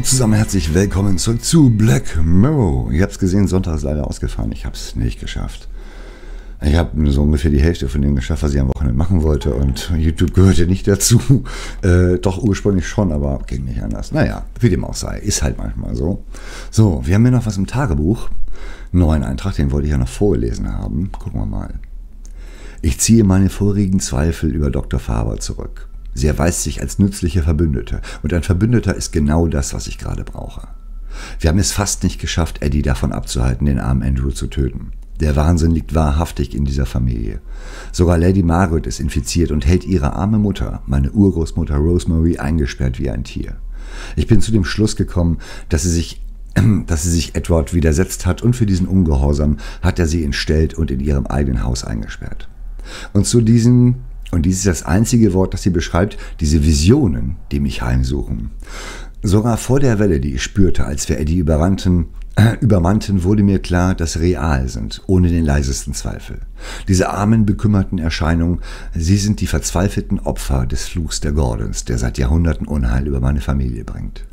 Hallo zusammen, herzlich willkommen zurück zu Black Mirror. Ihr habt es gesehen, Sonntag ist leider ausgefallen. Ich habe es nicht geschafft. Ich habe so ungefähr die Hälfte von dem geschafft, was ich am Wochenende machen wollte. Und YouTube gehörte nicht dazu. Äh, doch ursprünglich schon, aber ging nicht anders. Naja, wie dem auch sei. Ist halt manchmal so. So, wir haben hier noch was im Tagebuch. Neuen Eintrag, den wollte ich ja noch vorgelesen haben. Gucken wir mal. Ich ziehe meine vorigen Zweifel über Dr. Faber zurück. Sie erweist sich als nützliche Verbündete. Und ein Verbündeter ist genau das, was ich gerade brauche. Wir haben es fast nicht geschafft, Eddie davon abzuhalten, den armen Andrew zu töten. Der Wahnsinn liegt wahrhaftig in dieser Familie. Sogar Lady Margaret ist infiziert und hält ihre arme Mutter, meine Urgroßmutter Rosemary, eingesperrt wie ein Tier. Ich bin zu dem Schluss gekommen, dass sie sich dass sie sich Edward widersetzt hat und für diesen Ungehorsam hat er sie entstellt und in ihrem eigenen Haus eingesperrt. Und zu diesen, und dies ist das einzige Wort, das sie beschreibt, diese Visionen, die mich heimsuchen. Sogar vor der Welle, die ich spürte, als wir Eddie überrannten, übermannten, wurde mir klar, dass real sind, ohne den leisesten Zweifel. Diese armen, bekümmerten Erscheinungen, sie sind die verzweifelten Opfer des Fluchs der Gordons, der seit Jahrhunderten Unheil über meine Familie bringt.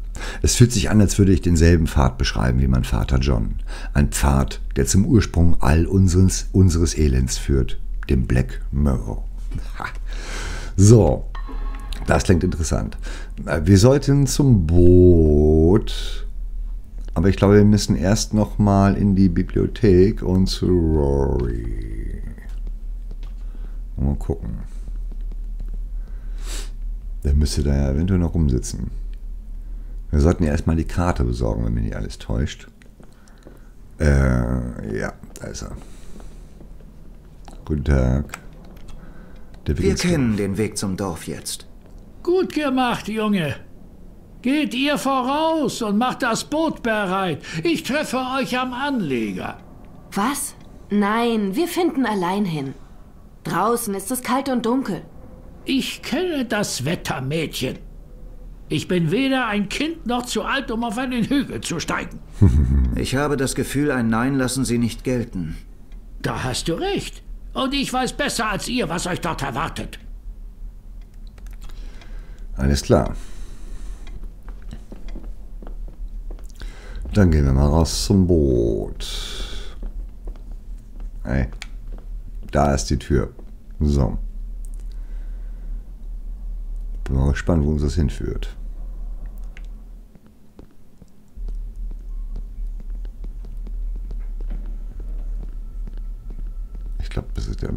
Es fühlt sich an, als würde ich denselben Pfad beschreiben wie mein Vater John. Ein Pfad, der zum Ursprung all unseres, unseres Elends führt, dem Black Mirror. So, das klingt interessant. Wir sollten zum Boot aber ich glaube, wir müssen erst noch mal in die Bibliothek und zu Rory. Mal gucken. Der müsste da ja eventuell noch rumsitzen. Wir sollten ja erstmal die Karte besorgen, wenn mich nicht alles täuscht. Äh, ja, da ist er. Guten Tag. Wir kennen den Weg zum Dorf jetzt. Gut gemacht, Junge. Geht ihr voraus und macht das Boot bereit. Ich treffe euch am Anleger. Was? Nein, wir finden allein hin. Draußen ist es kalt und dunkel. Ich kenne das Wetter, Mädchen. Ich bin weder ein Kind noch zu alt, um auf einen Hügel zu steigen. Ich habe das Gefühl, ein Nein lassen Sie nicht gelten. Da hast du recht. Und ich weiß besser als ihr, was euch dort erwartet. Alles klar. Dann gehen wir mal raus zum Boot. Hey, da ist die Tür. So. Bin mal gespannt, wo uns das hinführt.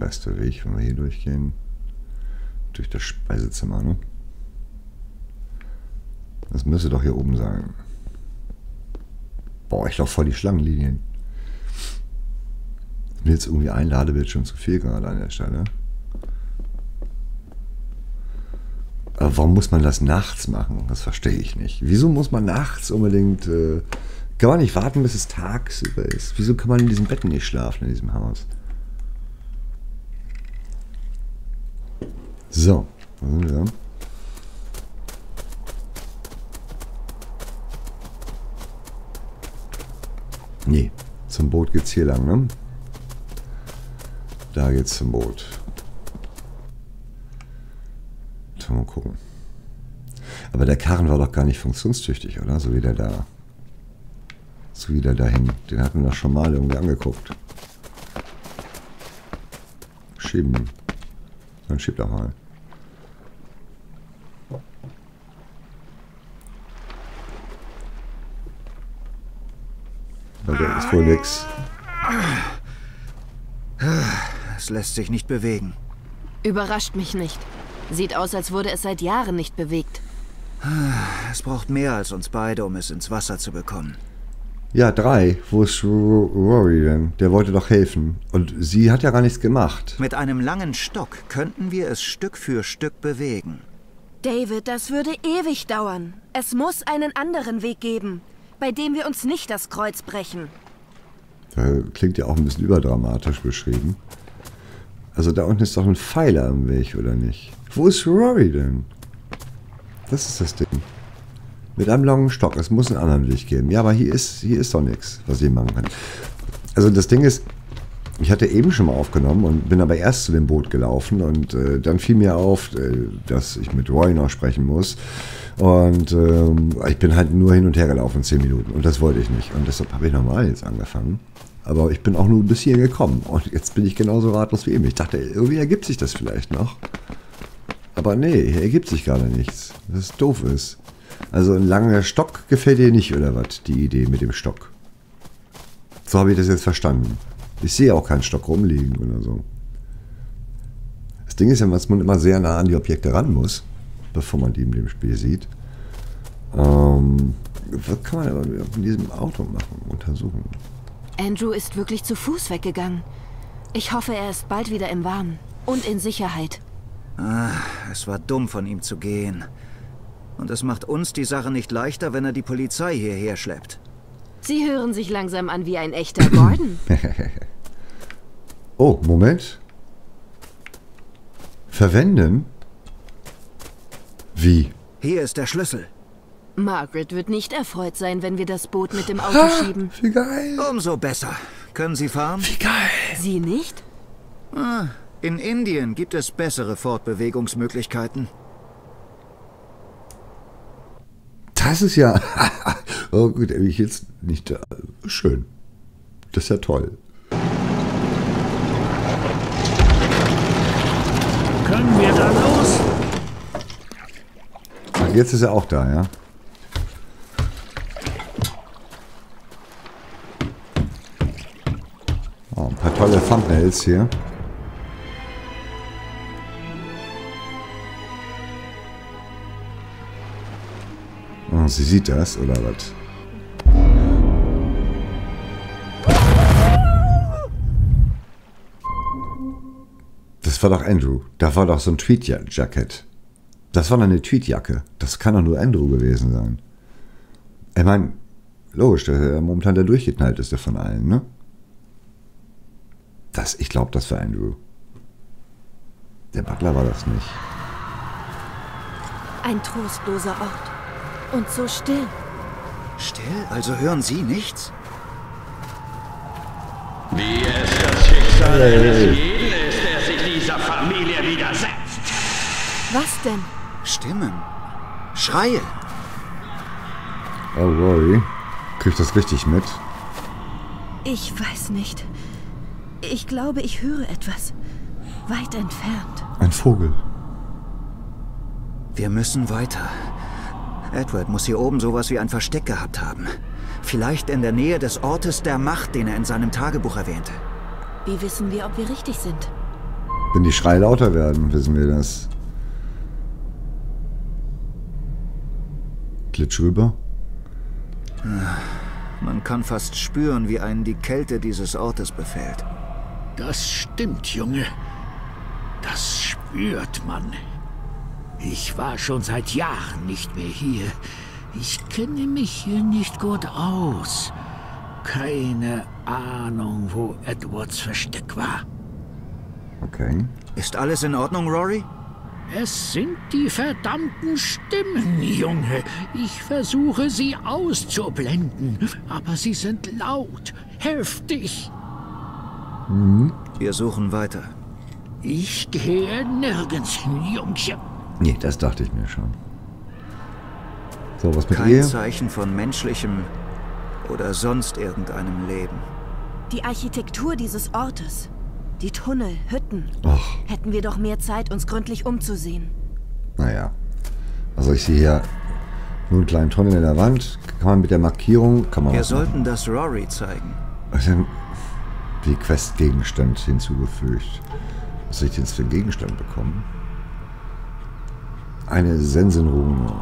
Beste Weg, wenn wir hier durchgehen. Durch das Speisezimmer, ne? Das müsste doch hier oben sein. Boah, ich laufe voll die Schlangenlinien. Mir jetzt irgendwie ein Ladebildschirm zu viel gerade an der Stelle. Aber warum muss man das nachts machen? Das verstehe ich nicht. Wieso muss man nachts unbedingt... Äh, kann man nicht warten, bis es tagsüber ist? Wieso kann man in diesem Bett nicht schlafen, in diesem Haus? So, da sind wir. Nee, zum Boot geht's hier lang, ne? Da geht's zum Boot. Mal gucken. Aber der Karren war doch gar nicht funktionstüchtig, oder? So wie der da. So wie der da hing. Den hatten wir doch schon mal irgendwie angeguckt. Schieben. Dann schieb doch mal. Weil der ist wohl nix. Es lässt sich nicht bewegen. Überrascht mich nicht. Sieht aus, als wurde es seit Jahren nicht bewegt. Es braucht mehr als uns beide, um es ins Wasser zu bekommen. Ja, drei. Wo ist Rory denn? Der wollte doch helfen. Und sie hat ja gar nichts gemacht. Mit einem langen Stock könnten wir es Stück für Stück bewegen. David, das würde ewig dauern. Es muss einen anderen Weg geben, bei dem wir uns nicht das Kreuz brechen. Da klingt ja auch ein bisschen überdramatisch beschrieben. Also da unten ist doch ein Pfeiler im Weg, oder nicht? Wo ist Rory denn? Das ist das Ding. Mit einem langen Stock. Es muss einen anderen Weg geben. Ja, aber hier ist, hier ist doch nichts, was ich machen kann. Also das Ding ist, Ich hatte eben schon mal aufgenommen und bin aber erst zu dem Boot gelaufen und äh, dann fiel mir auf, äh, dass ich mit Roy noch sprechen muss. Und ähm, ich bin halt nur hin und her gelaufen, zehn Minuten. Und das wollte ich nicht. Und deshalb habe ich nochmal jetzt angefangen. Aber ich bin auch nur bis hier gekommen. Und jetzt bin ich genauso ratlos wie eben. Ich dachte, irgendwie ergibt sich das vielleicht noch. Aber nee, hier ergibt sich gerade nichts. Das ist doof ist. Also ein langer Stock gefällt dir nicht, oder was? Die Idee mit dem Stock. So habe ich das jetzt verstanden. Ich sehe auch keinen Stock rumliegen oder so. Das Ding ist ja, dass man immer sehr nah an die Objekte ran muss, bevor man die in dem Spiel sieht. Ähm, was kann man aber in diesem Auto machen, untersuchen? Andrew ist wirklich zu Fuß weggegangen. Ich hoffe, er ist bald wieder im Warmen und in Sicherheit. Ah, es war dumm von ihm zu gehen. Und es macht uns die Sache nicht leichter, wenn er die Polizei hierher schleppt. Sie hören sich langsam an wie ein echter Gordon. oh, Moment. Verwenden? Wie? Hier ist der Schlüssel. Margaret wird nicht erfreut sein, wenn wir das Boot mit dem Auto schieben. Wie geil. Umso besser. Können Sie fahren? Wie geil. Sie nicht? Ah, in Indien gibt es bessere Fortbewegungsmöglichkeiten. Das ist ja. oh gut, ich jetzt nicht. Äh, schön. Das ist ja toll. Können wir da los? Ach, jetzt ist er auch da, ja? Oh, ein paar tolle Thumbnails hier. Oh, sie sieht das, oder was? Das war doch Andrew. Da war doch so ein Tweet-Jacket. Das war doch eine Tweetjacke. Das kann doch nur Andrew gewesen sein. Ich meine, logisch, ist ja momentan der durchgeknallteste von allen, ne? Das, ich glaube, das war Andrew. Der Butler war das nicht. Ein trostloser Ort. Und so still. Still? Also hören Sie nichts? Wie es das Schicksal eines jeden ist, der sich dieser Familie widersetzt. Was denn? Stimmen. Schreie. Oh, Rory. Krieg ich das richtig mit? Ich weiß nicht. Ich glaube, ich höre etwas. Weit entfernt. Ein Vogel. Wir müssen weiter. Edward muss hier oben sowas wie ein Versteck gehabt haben. Vielleicht in der Nähe des Ortes der Macht, den er in seinem Tagebuch erwähnte. Wie wissen wir, ob wir richtig sind? Wenn die Schreie lauter werden, wissen wir das. Glitsch rüber. Man kann fast spüren, wie einen die Kälte dieses Ortes befällt. Das stimmt, Junge. Das spürt man. Ich war schon seit Jahren nicht mehr hier. Ich kenne mich hier nicht gut aus. Keine Ahnung, wo Edwards Versteck war. Okay. Ist alles in Ordnung, Rory? Es sind die verdammten Stimmen, Junge. Ich versuche sie auszublenden, aber sie sind laut, heftig. Wir suchen weiter. Ich gehe nirgends hin, Jungchen. Nee, das dachte ich mir schon. So, was mit Kein ihr? Zeichen von menschlichem oder sonst irgendeinem Leben. Die Architektur dieses Ortes. Die Tunnel, Hütten. Ach, Hätten wir doch mehr Zeit, uns gründlich umzusehen. naja. Also ich sehe hier nur einen kleinen Tunnel in der Wand. Kann man mit der Markierung, kann man Wir machen. sollten das Rory zeigen. Denn? Wie Questgegenstand hinzugefügt. Was soll ich denn jetzt für einen Gegenstand bekommen? Eine Sensenrune.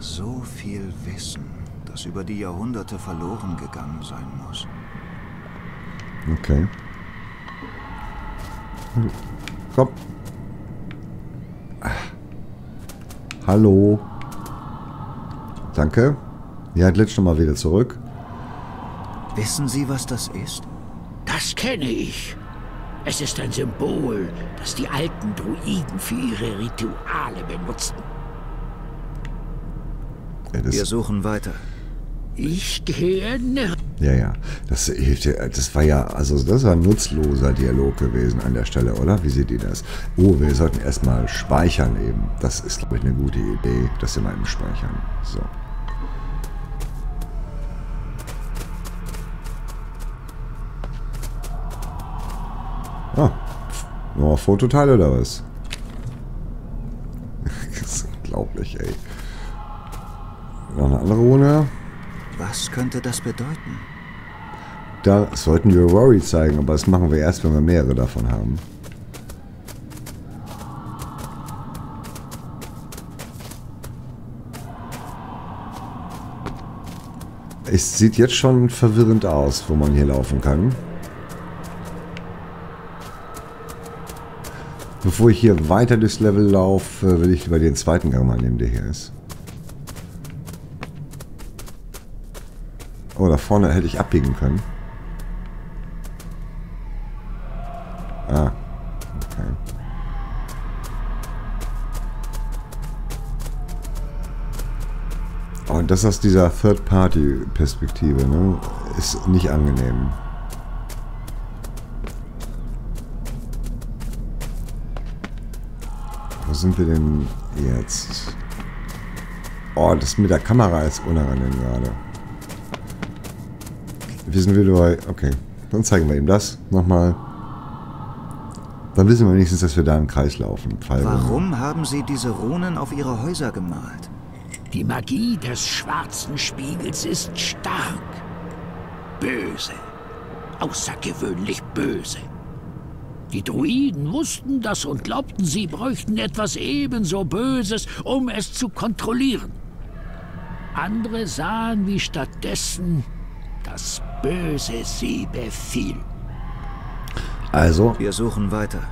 So viel Wissen, das über die Jahrhunderte verloren gegangen sein muss. Okay. Komm. Hallo. Danke. Ja, glitsch noch mal wieder zurück. Wissen Sie, was das ist? Das kenne ich. Es ist ein Symbol, das die alten Druiden für ihre Rituale benutzten. Ja, Wir suchen weiter. Ich gehe nicht. Ja, ja. Das hilft dir. Das war ja, also das war ein nutzloser Dialog gewesen an der Stelle, oder? Wie seht ihr das? Oh, wir sollten erstmal speichern eben. Das ist, glaube ich, eine gute Idee, dass wir mal eben speichern. So. Ah, noch ein Fototeil oder was? das ist unglaublich, ey. Noch eine andere Rune. Was könnte das bedeuten? Da sollten wir Rory zeigen, aber das machen wir erst, wenn wir mehrere davon haben. Es sieht jetzt schon verwirrend aus, wo man hier laufen kann. Bevor ich hier weiter durchs Level laufe, will ich lieber den zweiten Gang mal nehmen, der hier ist. Oh, da vorne hätte ich abbiegen können. Ah, okay. Und das aus dieser Third-Party-Perspektive, ne? Ist nicht angenehm. Sind wir denn jetzt? Oh, das mit der Kamera ist unangenehm gerade. Wir sind wieder bei... Okay, dann zeigen wir ihm das nochmal. Dann wissen wir wenigstens, dass wir da im Kreis laufen. Warum haben Sie diese Runen auf Ihre Häuser gemalt? Die Magie des schwarzen Spiegels ist stark. Böse. Außergewöhnlich böse. Die Druiden wussten das und glaubten, sie bräuchten etwas ebenso Böses, um es zu kontrollieren. Andere sahen, wie stattdessen das Böse sie befiel. Also, Wir suchen weiter.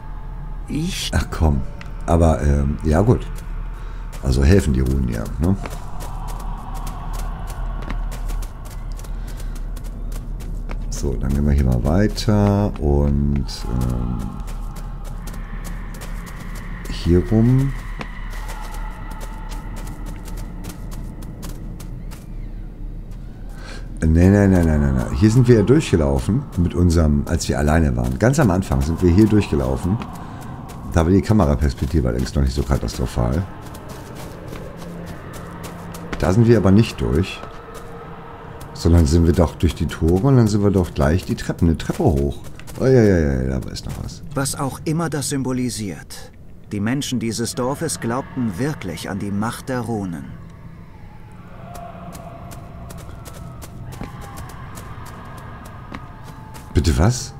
Ich ach komm. Aber, ähm, ja gut. Also helfen die Runen ja, ne? So, dann gehen wir hier mal weiter und ähm, hier rum. Nein, nein, nein, nein, nein, nein. Hier sind wir ja durchgelaufen mit unserem, als wir alleine waren. Ganz am Anfang sind wir hier durchgelaufen. Da war die Kameraperspektive allerdings noch nicht so katastrophal. Da sind wir aber nicht durch. Sondern sind wir doch durch die Tore und dann sind wir doch gleich die Treppen, eine Treppe hoch. Oh ja, ja, ja, da ist noch was. Was auch immer das symbolisiert. Die Menschen dieses Dorfes glaubten wirklich an die Macht der Runen. Bitte was?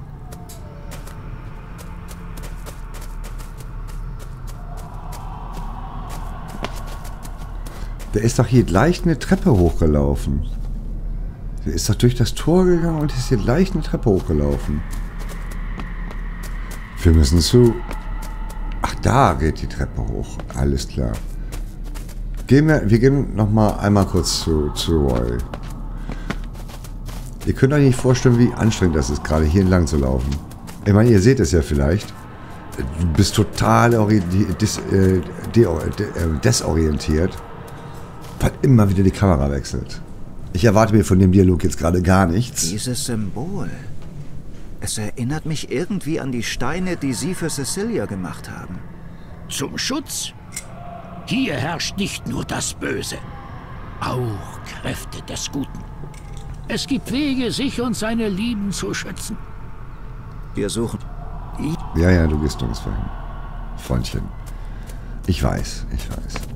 Der ist doch hier gleich eine Treppe hochgelaufen. Ist doch durch das Tor gegangen und ist hier gleich eine Treppe hochgelaufen. Wir müssen zu... Ach, da geht die Treppe hoch. Alles klar. Gehen wir, wir gehen noch mal einmal kurz zu, zu Roy. Ihr könnt euch nicht vorstellen, wie anstrengend das ist, gerade hier entlang zu laufen. Ich meine, ihr seht es ja vielleicht. Du bist total äh, äh, desorientiert, weil immer wieder die Kamera wechselt. Ich erwarte mir von dem Dialog jetzt gerade gar nichts. Dieses Symbol. Es erinnert mich irgendwie an die Steine, die Sie für Cecilia gemacht haben. zum Schutz. Hier herrscht nicht nur das Böse, auch Kräfte des Guten. Es gibt Wege, sich und seine Lieben zu schützen. Wir suchen. Ja, ja, du gehst uns vorhin. Freundchen. Ich weiß, ich weiß.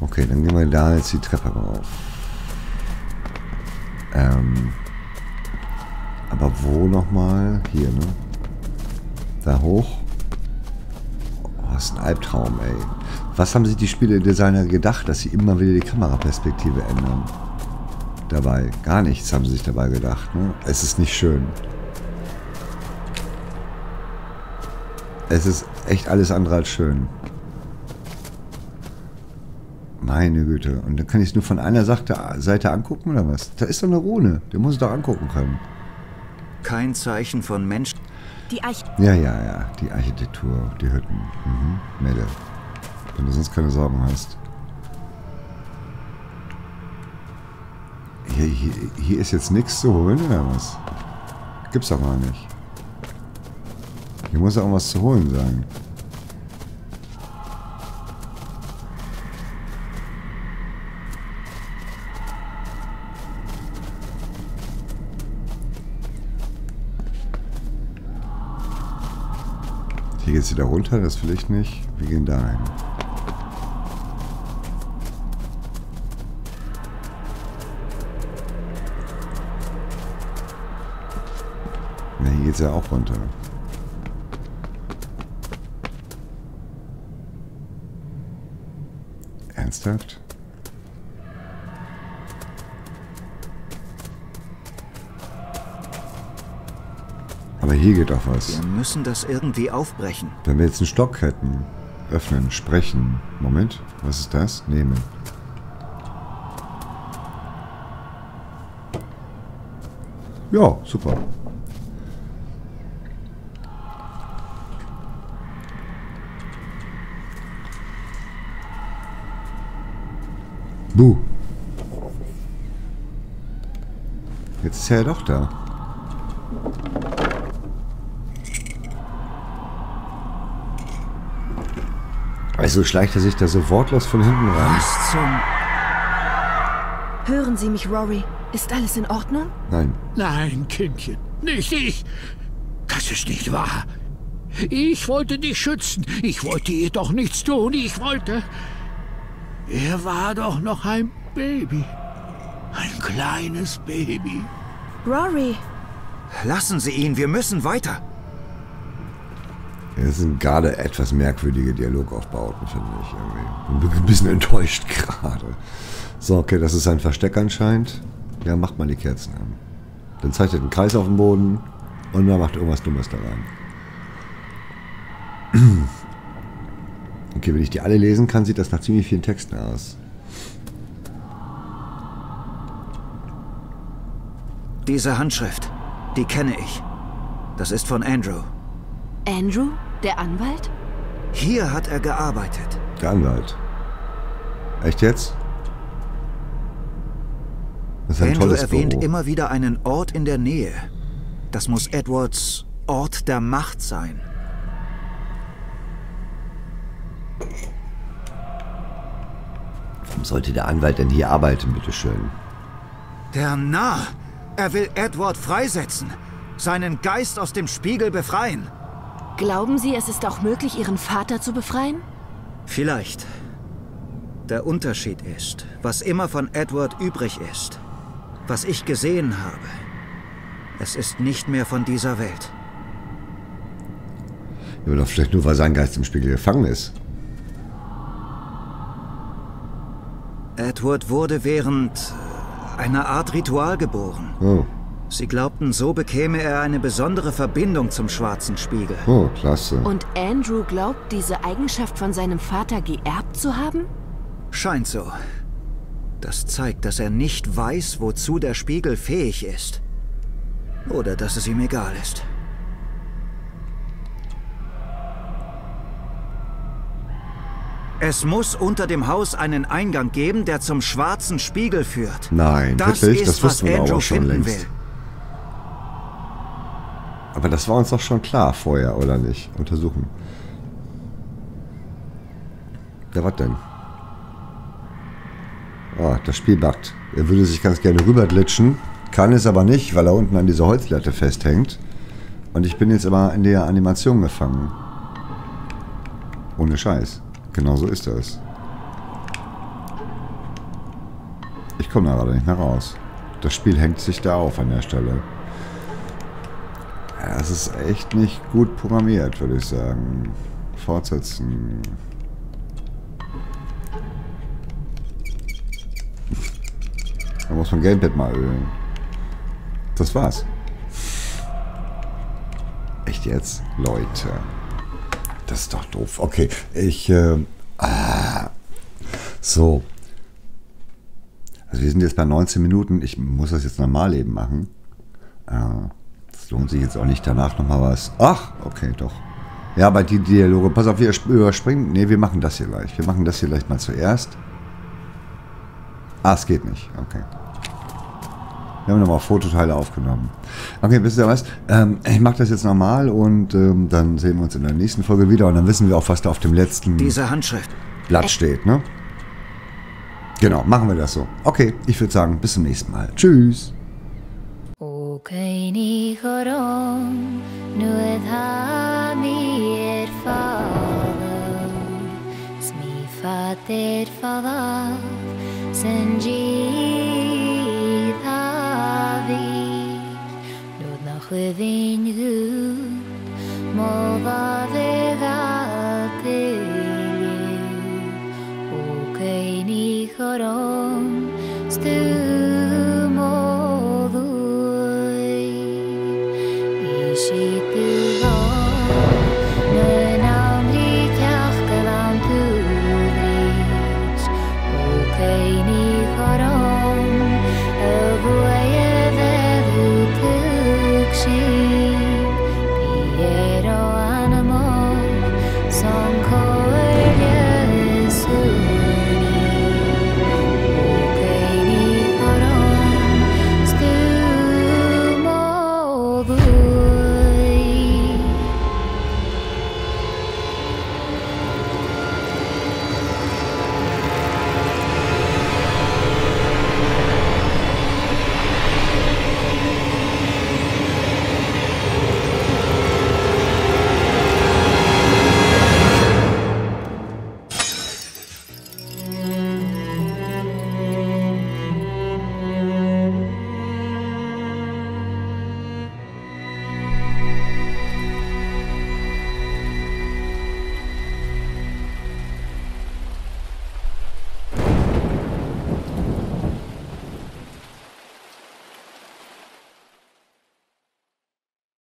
Okay, dann gehen wir da jetzt die Treppe rauf. Ähm. Aber wo nochmal? Hier, ne? Da hoch. Oh, das ist ein Albtraum, ey. Was haben sich die Spieledesigner gedacht, dass sie immer wieder die Kameraperspektive ändern? Dabei. Gar nichts haben sie sich dabei gedacht, ne? Es ist nicht schön. Es ist echt alles andere als schön. Meine Güte. Und dann kann ich es nur von einer Seite, angucken oder was? Da ist doch eine Rune. Der muss es doch angucken können. Kein Zeichen von Menschen. Die Arch Ja, ja, ja. Die Architektur, die Hütten. Mhm. Melle. Wenn du sonst keine Sorgen hast. Hier, hier, hier ist jetzt nichts zu holen, oder was? Gibt's doch gar nicht. Hier muss auch was zu holen sein. Hier geht's wieder runter, das will ich nicht. Wir gehen da hin. Ja, hier geht's ja auch runter. Ernsthaft? Aber hier geht doch was. Wir müssen das irgendwie aufbrechen. Wenn wir jetzt einen Stock hätten. Öffnen, sprechen. Moment, was ist das? Nehmen. Ja, super. Buh. Jetzt ist er ja doch da. Also schleicht er sich da so wortlos von hinten ran. Was zum... Hören Sie mich, Rory. Ist alles in Ordnung? Nein. Nein, Kindchen, nicht ich. Das ist nicht wahr. Ich wollte dich schützen. Ich wollte ihr doch nichts tun. Ich wollte... Er war doch noch ein Baby. Ein kleines Baby. Rory, Lassen Sie ihn, wir müssen weiter. Das sind gerade etwas merkwürdige Dialogaufbauten, finde ich. Irgendwie. Bin ein bisschen enttäuscht gerade. So, okay, das ist ein Versteck anscheinend. Ja, macht mal die Kerzen an. Dann zeichnet einen Kreis auf dem Boden und dann macht irgendwas Dummes daran. Okay, wenn ich die alle lesen kann, sieht das nach ziemlich vielen Texten aus. Diese Handschrift, die kenne ich. Das ist von Andrew. Andrew, der Anwalt? Hier hat er gearbeitet. Der Anwalt. Echt jetzt? Das ist ein Andrew tolles erwähnt Büro. immer wieder einen Ort in der Nähe. Das muss Edwards Ort der Macht sein. Warum sollte der Anwalt denn hier arbeiten, bitteschön? Der Narr! Er will Edward freisetzen. Seinen Geist aus dem Spiegel befreien. Glauben Sie, es ist auch möglich, Ihren Vater zu befreien? Vielleicht. Der Unterschied ist, was immer von Edward übrig ist, was ich gesehen habe, es ist nicht mehr von dieser Welt. Ja, doch vielleicht nur, weil sein Geist im Spiegel gefangen ist. Edward wurde während äh, einer Art Ritual geboren. Oh, Sie glaubten, so bekäme er eine besondere Verbindung zum schwarzen Spiegel. oh klasse. Und Andrew glaubt, diese Eigenschaft von seinem Vater geerbt zu haben? Scheint so. Das zeigt, dass er nicht weiß, wozu der Spiegel fähig ist. Oder dass es ihm egal ist. Es muss unter dem Haus einen Eingang geben, der zum schwarzen Spiegel führt. Nein, das wirklich? ist, Das was wussten wir Andrew aber schon finden längst. will. Aber das war uns doch schon klar vorher, oder nicht? Untersuchen. Ja, was denn? Oh, das Spiel backt. Er würde sich ganz gerne rüberglitschen, kann es aber nicht, weil er unten an dieser Holzlatte festhängt. Und ich bin jetzt immer in der Animation gefangen. Ohne Scheiß. Genau so ist das. Ich komme da gerade nicht mehr raus. Das Spiel hängt sich da auf an der Stelle. Das ist echt nicht gut programmiert, würde ich sagen. Fortsetzen. Da muss man Gamepad mal ölen. Das war's. Echt jetzt? Leute. Das ist doch doof. Okay, ich. Äh, ah, so. Also wir sind jetzt bei 19 Minuten. Ich muss das jetzt normal eben machen. Äh, lohnt sich jetzt auch nicht danach nochmal was. Ach, okay, doch. Ja, aber die Dialoge. Pass auf, wir überspringen. Nee, wir machen das hier gleich. Wir machen das hier gleich mal zuerst. Ah, es geht nicht. Okay. Wir haben nochmal Fototeile aufgenommen. Okay, wisst ihr was? Ähm, ich mache das jetzt normal und ähm, dann sehen wir uns in der nächsten Folge wieder und dann wissen wir auch, was da auf dem letzten Diese Handschrift. Blatt steht, ne? Genau, machen wir das so. Okay, ich würde sagen, bis zum nächsten Mal. Tschüss. 괜히 걸음 누에 담이 एर follow 스미 fated for love senji tavi na khwevin hu mo va de ga te o keini